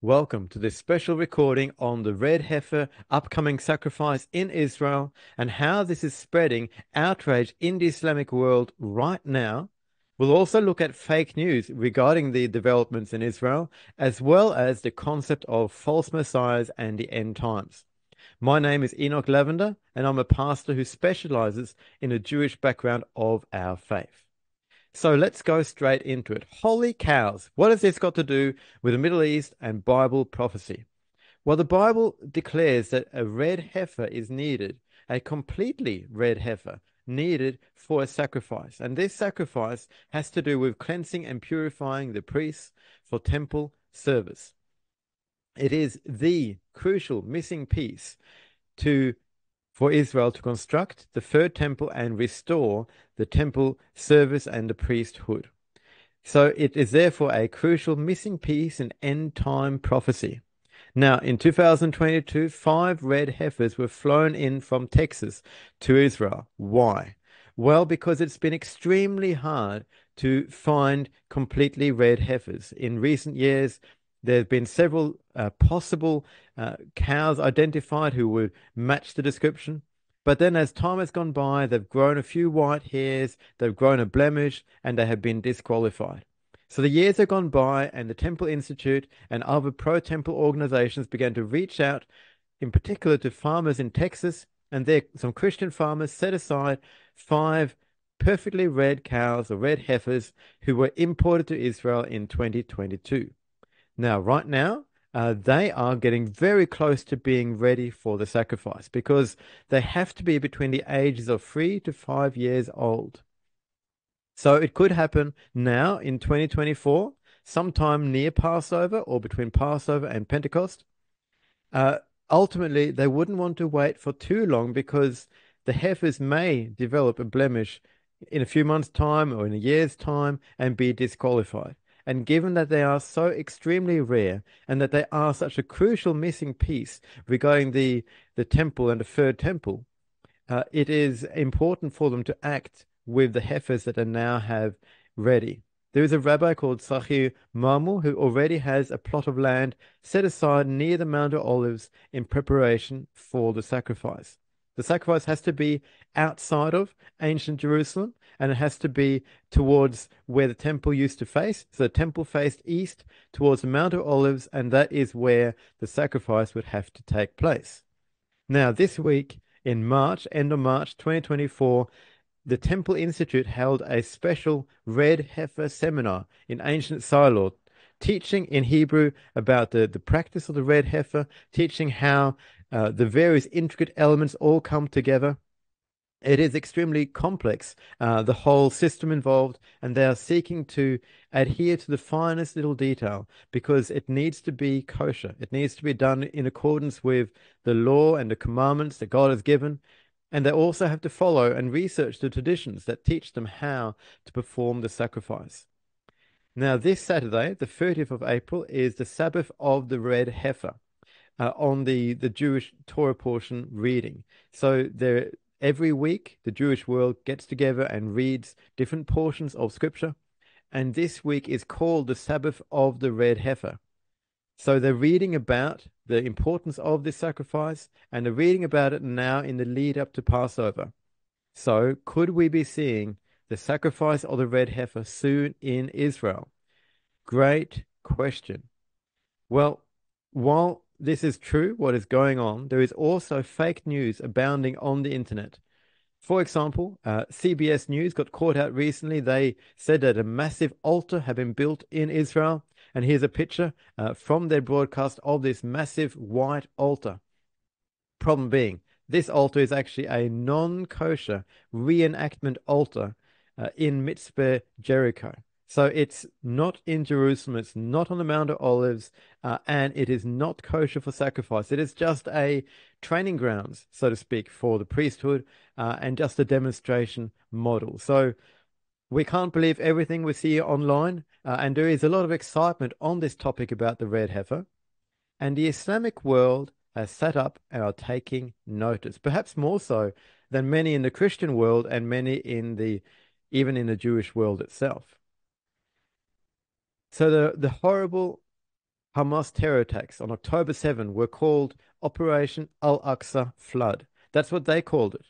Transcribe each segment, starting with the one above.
Welcome to this special recording on the red heifer upcoming sacrifice in Israel and how this is spreading outrage in the Islamic world right now. We'll also look at fake news regarding the developments in Israel, as well as the concept of false messiahs and the end times. My name is Enoch Lavender, and I'm a pastor who specializes in the Jewish background of our faith. So let's go straight into it. Holy cows, what has this got to do with the Middle East and Bible prophecy? Well, the Bible declares that a red heifer is needed, a completely red heifer needed for a sacrifice. And this sacrifice has to do with cleansing and purifying the priests for temple service. It is the crucial missing piece to for Israel to construct the third temple and restore the temple service and the priesthood. So it is therefore a crucial missing piece in end time prophecy. Now, in 2022, five red heifers were flown in from Texas to Israel. Why? Well, because it's been extremely hard to find completely red heifers. In recent years, there have been several uh, possible uh, cows identified who would match the description. But then, as time has gone by, they've grown a few white hairs, they've grown a blemish, and they have been disqualified. So the years have gone by, and the Temple Institute and other pro temple organizations began to reach out, in particular to farmers in Texas. And there, some Christian farmers set aside five perfectly red cows or red heifers who were imported to Israel in 2022. Now, right now, uh, they are getting very close to being ready for the sacrifice because they have to be between the ages of three to five years old. So it could happen now in 2024, sometime near Passover or between Passover and Pentecost. Uh, ultimately, they wouldn't want to wait for too long because the heifers may develop a blemish in a few months' time or in a year's time and be disqualified. And given that they are so extremely rare and that they are such a crucial missing piece regarding the, the temple and the third temple, uh, it is important for them to act with the heifers that they now have ready. There is a rabbi called Tzachi Mamo who already has a plot of land set aside near the Mount of Olives in preparation for the sacrifice. The sacrifice has to be outside of ancient Jerusalem and it has to be towards where the temple used to face. So the temple faced east towards the Mount of Olives, and that is where the sacrifice would have to take place. Now, this week in March, end of March 2024, the Temple Institute held a special red heifer seminar in ancient Shiloh teaching in Hebrew about the, the practice of the red heifer, teaching how uh, the various intricate elements all come together. It is extremely complex, uh, the whole system involved, and they are seeking to adhere to the finest little detail because it needs to be kosher. It needs to be done in accordance with the law and the commandments that God has given. And they also have to follow and research the traditions that teach them how to perform the sacrifice. Now, this Saturday, the 30th of April, is the Sabbath of the Red Heifer uh, on the, the Jewish Torah portion reading. So there, every week, the Jewish world gets together and reads different portions of Scripture. And this week is called the Sabbath of the Red Heifer. So they're reading about the importance of this sacrifice and they're reading about it now in the lead up to Passover. So could we be seeing the sacrifice of the red heifer soon in Israel? Great question. Well, while this is true, what is going on, there is also fake news abounding on the internet. For example, uh, CBS News got caught out recently. They said that a massive altar had been built in Israel. And here's a picture uh, from their broadcast of this massive white altar. Problem being, this altar is actually a non kosher reenactment altar uh, in Mitzpe, Jericho. So it's not in Jerusalem, it's not on the Mount of Olives, uh, and it is not kosher for sacrifice. It is just a training grounds, so to speak, for the priesthood uh, and just a demonstration model. So we can't believe everything we see online, uh, and there is a lot of excitement on this topic about the red heifer. And the Islamic world has sat up and are taking notice, perhaps more so than many in the Christian world and many in the even in the Jewish world itself. So the the horrible Hamas terror attacks on October 7 were called Operation Al Aqsa Flood. That's what they called it.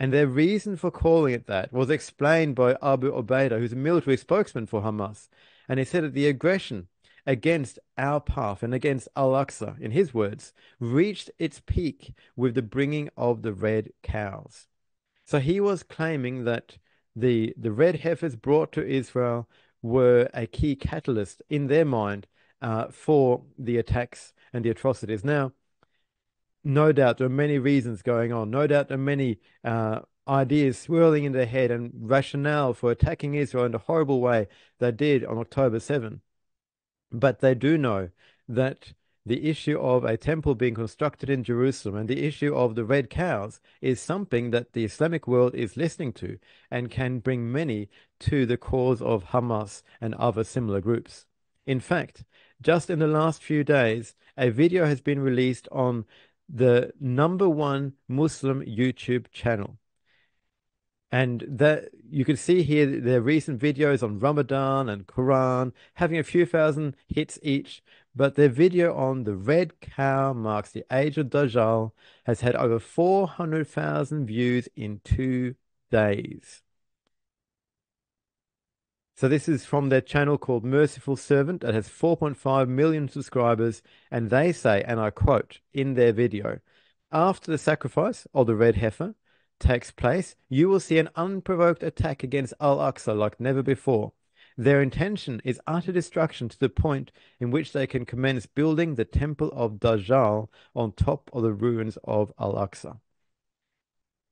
And their reason for calling it that was explained by Abu Ubaidah, who's a military spokesman for Hamas. And he said that the aggression against our path and against Al Aqsa, in his words, reached its peak with the bringing of the red cows. So he was claiming that the, the red heifers brought to Israel were a key catalyst in their mind uh, for the attacks and the atrocities. Now, no doubt there are many reasons going on. No doubt there are many uh, ideas swirling in their head and rationale for attacking Israel in the horrible way they did on October 7. But they do know that the issue of a temple being constructed in Jerusalem and the issue of the red cows is something that the Islamic world is listening to and can bring many to the cause of Hamas and other similar groups. In fact, just in the last few days, a video has been released on the number one Muslim YouTube channel. And that you can see here their recent videos on Ramadan and Quran having a few thousand hits each, but their video on the red cow marks the age of Dajjal has had over 400,000 views in two days. So this is from their channel called Merciful Servant. It has 4.5 million subscribers, and they say, and I quote in their video, after the sacrifice of the red heifer takes place, you will see an unprovoked attack against Al-Aqsa like never before. Their intention is utter destruction to the point in which they can commence building the temple of Dajjal on top of the ruins of Al-Aqsa.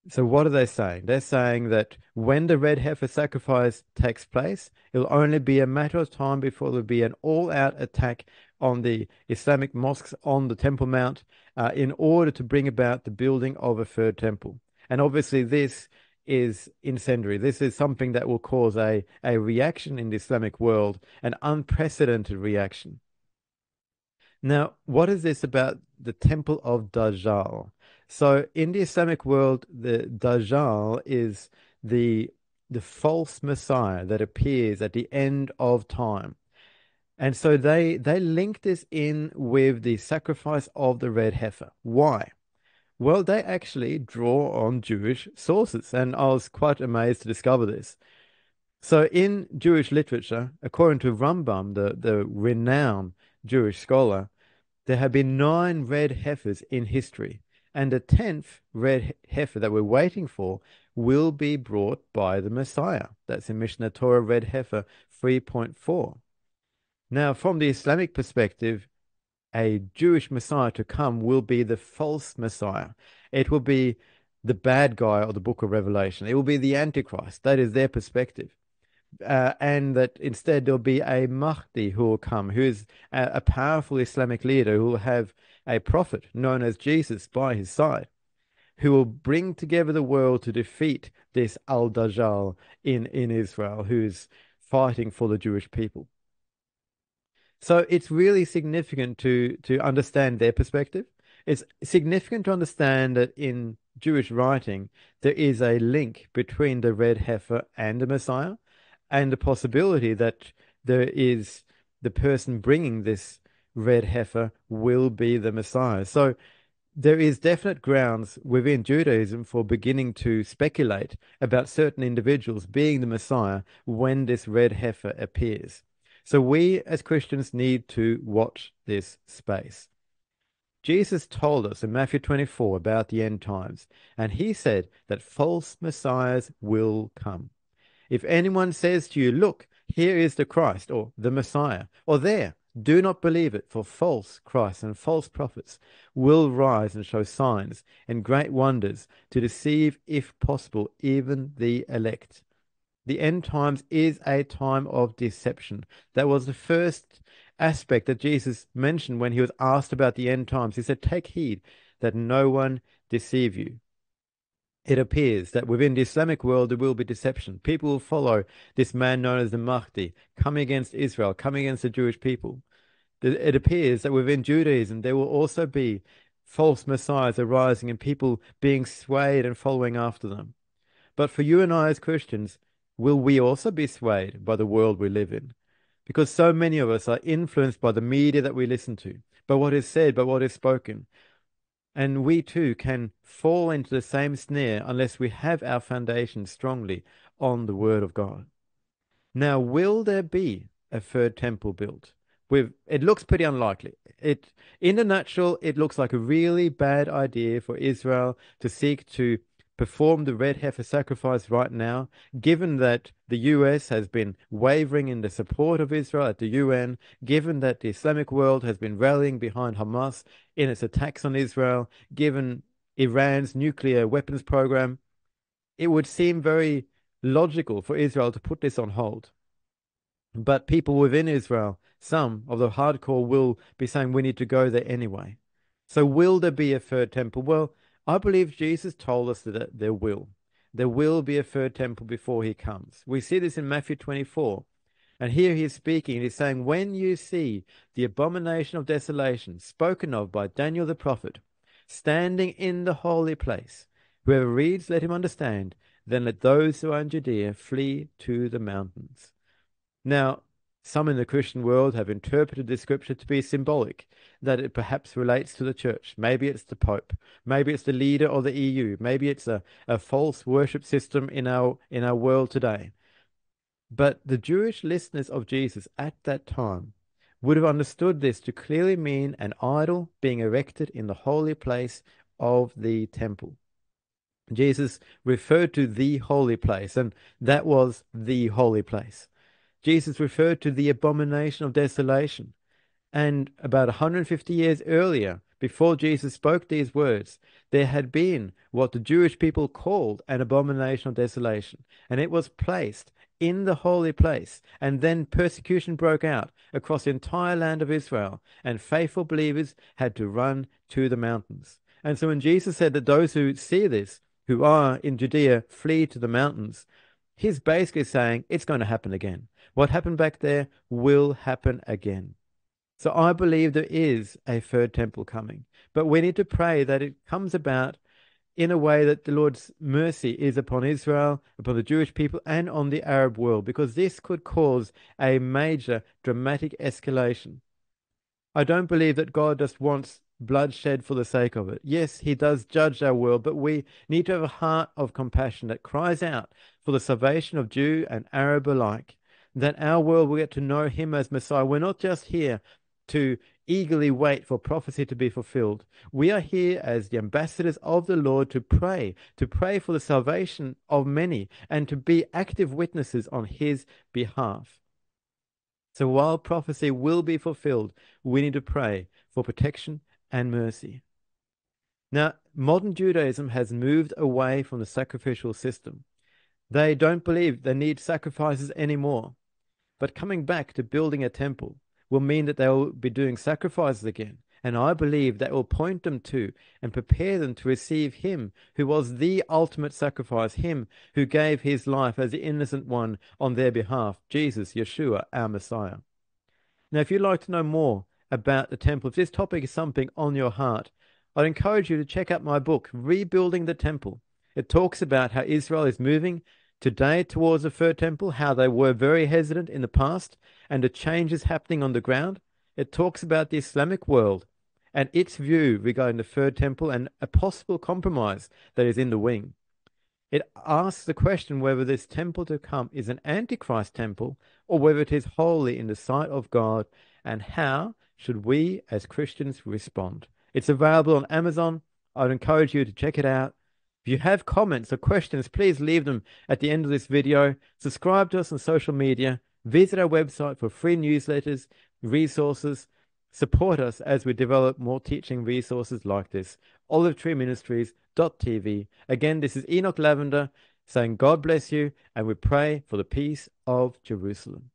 So what are they saying? They're saying that when the red heifer sacrifice takes place, it'll only be a matter of time before there'll be an all-out attack on the Islamic mosques on the Temple Mount uh, in order to bring about the building of a third temple. And obviously this is incendiary. This is something that will cause a, a reaction in the Islamic world, an unprecedented reaction. Now, what is this about the Temple of Dajjal? So in the Islamic world, the Dajjal is the the false Messiah that appears at the end of time. And so they they link this in with the sacrifice of the red heifer. Why? Well, they actually draw on Jewish sources, and I was quite amazed to discover this. So in Jewish literature, according to Rambam, the, the renowned Jewish scholar, there have been nine red heifers in history and a tenth red heifer that we're waiting for will be brought by the Messiah. That's in Mishneh Torah Red Heifer 3.4. Now, from the Islamic perspective, a Jewish Messiah to come will be the false Messiah. It will be the bad guy of the book of Revelation. It will be the Antichrist. That is their perspective. Uh, and that instead there'll be a Mahdi who will come, who is a, a powerful Islamic leader who will have a prophet known as Jesus by his side, who will bring together the world to defeat this Al Dajjal in, in Israel, who's fighting for the Jewish people. So it's really significant to, to understand their perspective. It's significant to understand that in Jewish writing, there is a link between the red heifer and the Messiah, and the possibility that there is the person bringing this red heifer will be the Messiah. So there is definite grounds within Judaism for beginning to speculate about certain individuals being the Messiah when this red heifer appears. So we as Christians need to watch this space. Jesus told us in Matthew 24 about the end times, and he said that false messiahs will come. If anyone says to you, Look, here is the Christ, or the Messiah, or there, do not believe it, for false Christs and false prophets will rise and show signs and great wonders to deceive, if possible, even the elect. The end times is a time of deception. That was the first aspect that Jesus mentioned when he was asked about the end times. He said, Take heed that no one deceive you it appears that within the Islamic world there will be deception. People will follow this man known as the Mahdi, coming against Israel, coming against the Jewish people. It appears that within Judaism there will also be false messiahs arising and people being swayed and following after them. But for you and I as Christians, will we also be swayed by the world we live in? because so many of us are influenced by the media that we listen to, by what is said, by what is spoken. And we too can fall into the same snare unless we have our foundation strongly on the Word of God. Now, will there be a third temple built? With it looks pretty unlikely. It in the natural, it looks like a really bad idea for Israel to seek to perform the red heifer sacrifice right now, given that the US has been wavering in the support of Israel at the UN, given that the Islamic world has been rallying behind Hamas in its attacks on Israel, given Iran's nuclear weapons program, it would seem very logical for Israel to put this on hold. But people within Israel, some of the hardcore, will be saying we need to go there anyway. So, will there be a third temple? Well, I believe Jesus told us that there will. There will be a third temple before he comes. We see this in Matthew 24. And here he is speaking. He's saying, When you see the abomination of desolation spoken of by Daniel the prophet, standing in the holy place, whoever reads, let him understand. Then let those who are in Judea flee to the mountains. Now, some in the Christian world have interpreted this scripture to be symbolic, that it perhaps relates to the church. Maybe it's the Pope. Maybe it's the leader of the EU. Maybe it's a, a false worship system in our in our world today. But the Jewish listeners of Jesus at that time would have understood this to clearly mean an idol being erected in the holy place of the temple. Jesus referred to the holy place, and that was the holy place. Jesus referred to the abomination of desolation. And about 150 years earlier, before Jesus spoke these words, there had been what the Jewish people called an abomination of desolation, and it was placed in the holy place. And then persecution broke out across the entire land of Israel, and faithful believers had to run to the mountains. And so when Jesus said that those who see this, who are in Judea, flee to the mountains, he's basically saying it's going to happen again. What happened back there will happen again. So I believe there is a third temple coming, but we need to pray that it comes about in a way that the Lord's mercy is upon Israel, upon the Jewish people, and on the Arab world, because this could cause a major dramatic escalation. I don't believe that God just wants bloodshed for the sake of it. Yes, He does judge our world, but we need to have a heart of compassion that cries out for the salvation of Jew and Arab alike that our world will get to know him as Messiah. We're not just here to eagerly wait for prophecy to be fulfilled. We are here as the ambassadors of the Lord to pray, to pray for the salvation of many, and to be active witnesses on his behalf. So while prophecy will be fulfilled, we need to pray for protection and mercy. Now, modern Judaism has moved away from the sacrificial system. They don't believe they need sacrifices anymore. But coming back to building a temple will mean that they will be doing sacrifices again. And I believe that will point them to and prepare them to receive Him who was the ultimate sacrifice, Him who gave His life as the innocent one on their behalf, Jesus, Yeshua, our Messiah. Now, if you'd like to know more about the temple, if this topic is something on your heart, I'd encourage you to check out my book, Rebuilding the Temple. It talks about how Israel is moving today towards the third temple, how they were very hesitant in the past, and the changes happening on the ground. It talks about the Islamic world and its view regarding the third temple and a possible compromise that is in the wing. It asks the question whether this temple to come is an antichrist temple or whether it is holy in the sight of God and how should we as Christians respond. It's available on Amazon. I would encourage you to check it out. If you have comments or questions, please leave them at the end of this video. Subscribe to us on social media. Visit our website for free newsletters, resources. Support us as we develop more teaching resources like this. OliveTreeMinistries.tv. Again, this is Enoch Lavender saying God bless you, and we pray for the peace of Jerusalem.